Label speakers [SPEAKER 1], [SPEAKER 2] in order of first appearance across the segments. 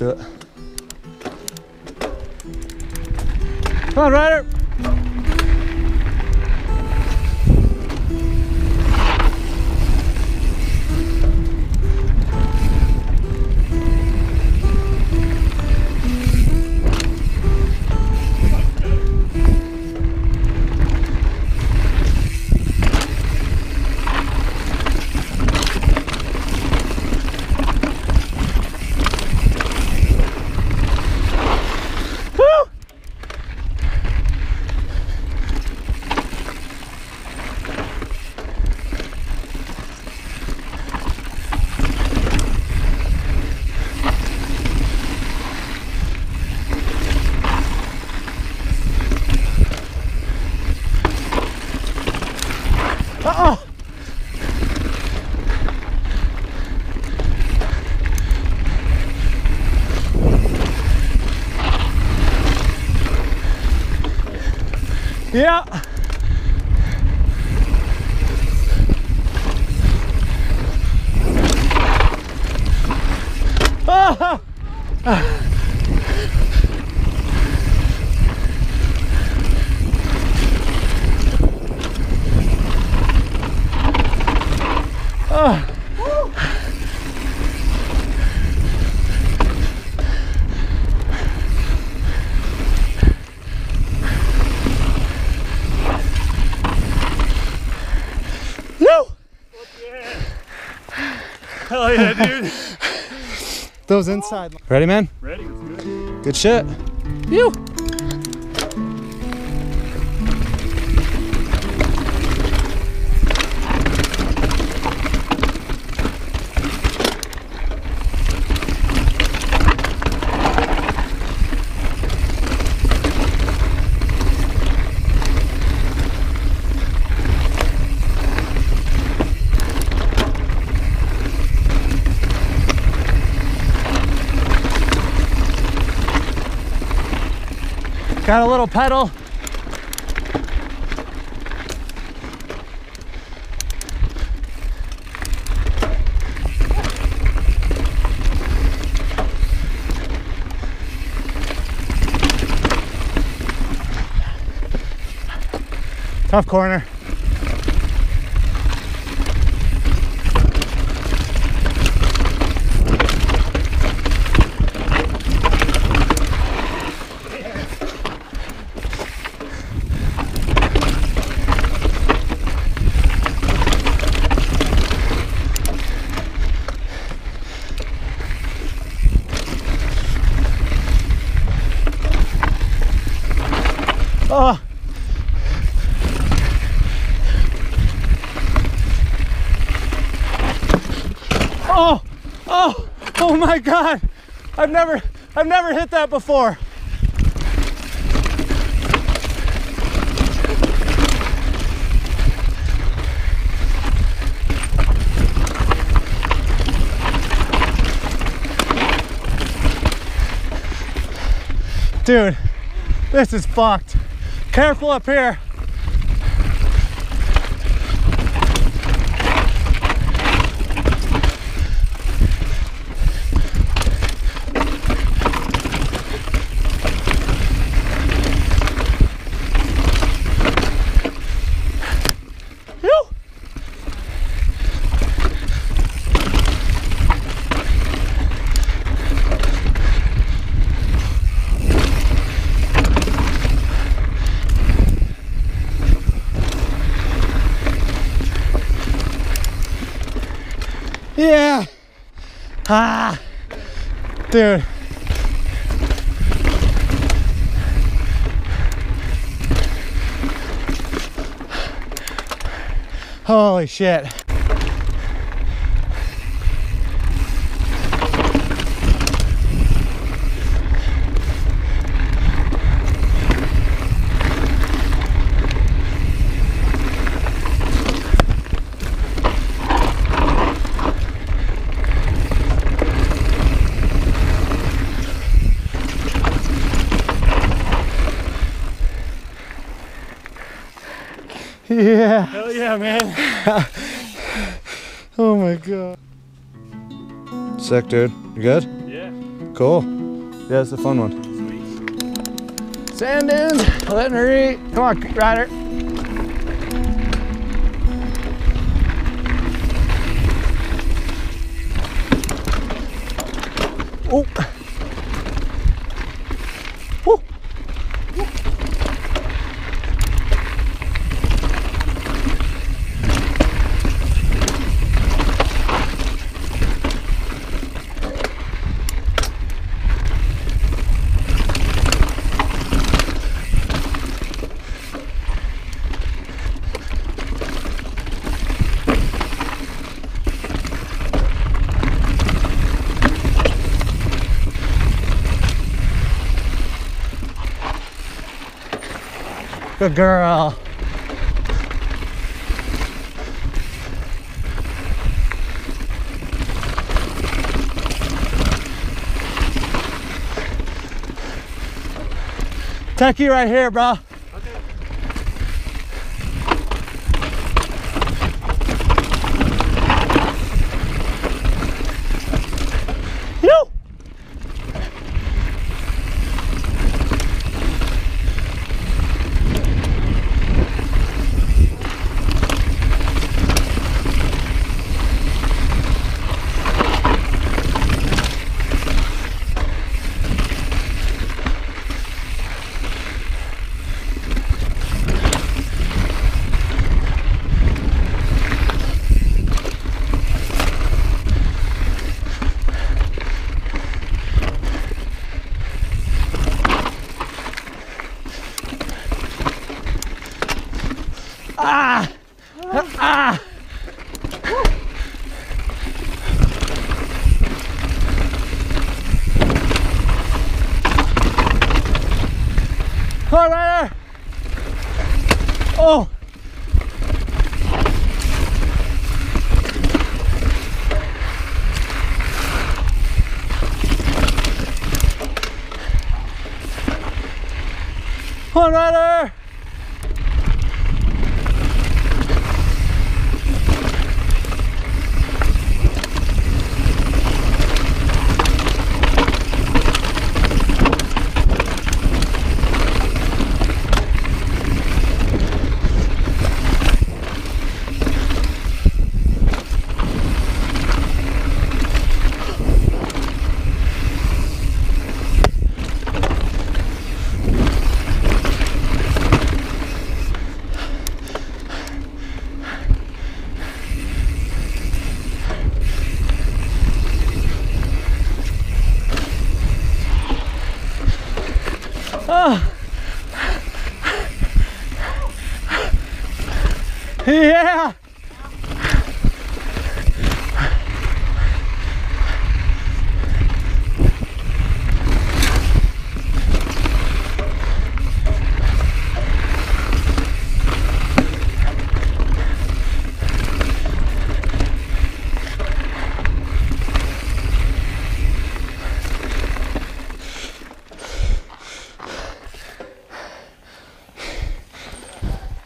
[SPEAKER 1] do it. Come on, Ryder. Woo!
[SPEAKER 2] Hell yeah, dude.
[SPEAKER 1] Those inside. Ready, man?
[SPEAKER 2] Ready? Let's do it.
[SPEAKER 1] Good shit. You. Got a little pedal. Tough corner. Oh. Oh, oh, oh my God. I've never, I've never hit that before. Dude, this is fucked. Careful up here. Yeah. Ah. Dude. Holy shit. Yeah.
[SPEAKER 2] Man.
[SPEAKER 1] Oh my god. Sick, dude. You good?
[SPEAKER 2] Yeah.
[SPEAKER 1] Cool. Yeah, it's a fun one. Sand dunes, letting her eat. Come on, Ryder. Oh. Good girl. Techie right here, bro.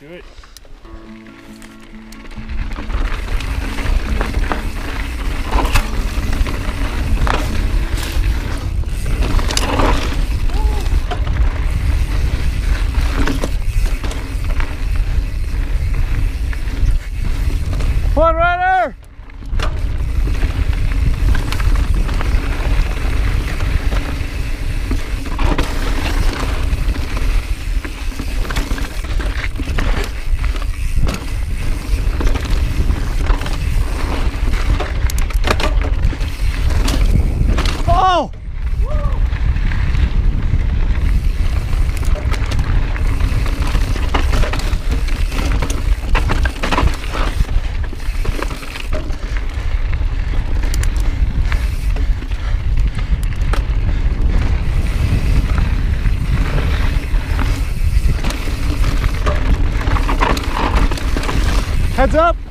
[SPEAKER 2] Do it.
[SPEAKER 1] Come on, Ryder. Oh! Heads up.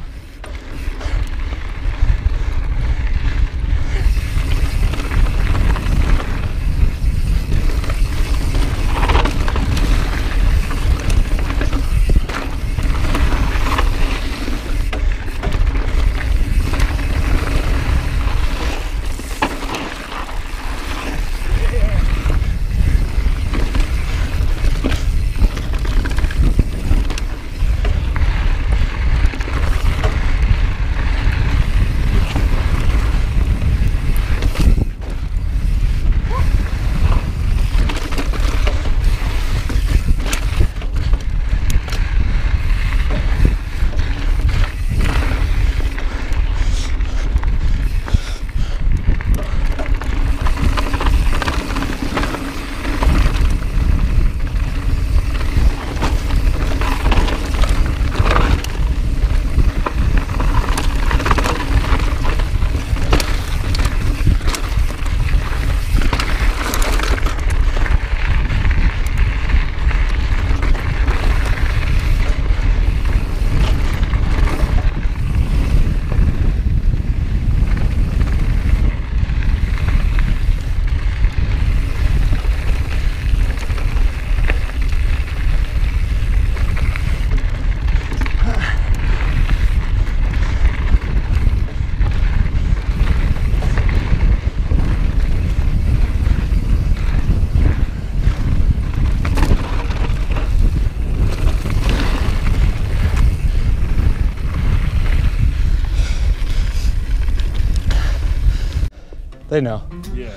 [SPEAKER 2] They know.
[SPEAKER 1] Yeah.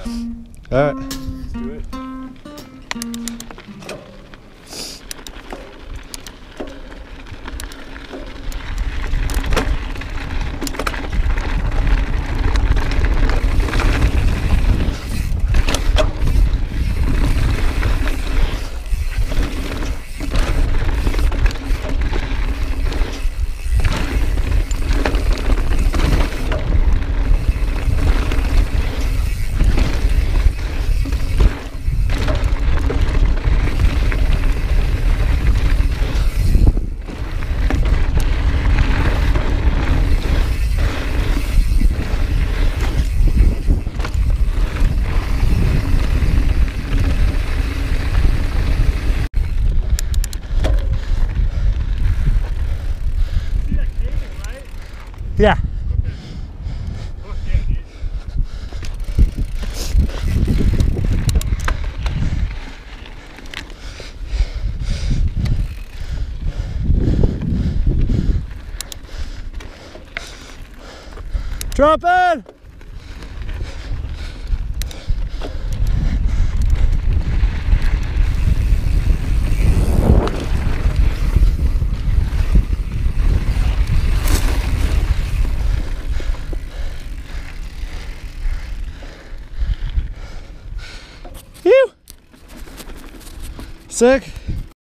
[SPEAKER 2] All right. Yeah.
[SPEAKER 1] Fuck
[SPEAKER 2] Sick.